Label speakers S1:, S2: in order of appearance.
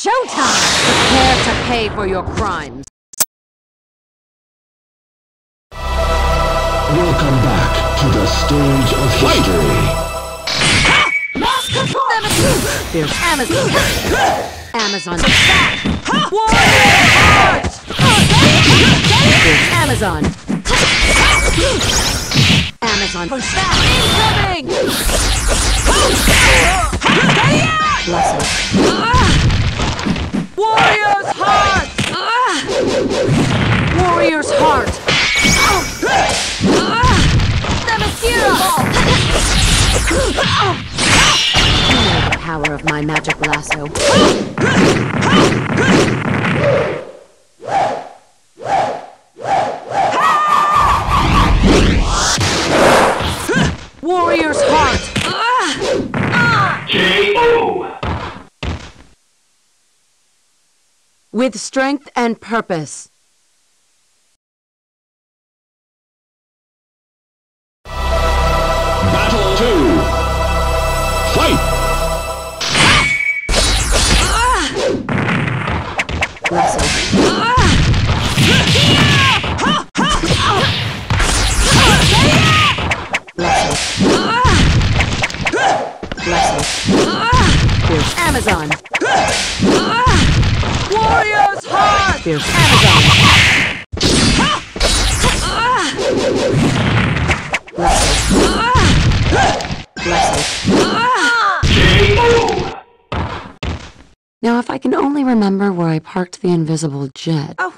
S1: showtime! Prepare to pay for your crimes.
S2: Welcome back to the stage of history.
S1: There's Amazon. Amazon. There's Amazon. Amazon. Incoming! Blessing. Ah! Warrior's heart! Warrior's heart! Themyscira! You know the power of my magic lasso. Warrior's With strength and purpose.
S2: Battle 2. Fight!
S1: Lasso. Lasso. Lasso. Amazon. Heart! There's Amazon. Lasso. Lasso.
S2: K.O.
S1: Now, if I can only remember where I parked the invisible jet.
S3: Oh,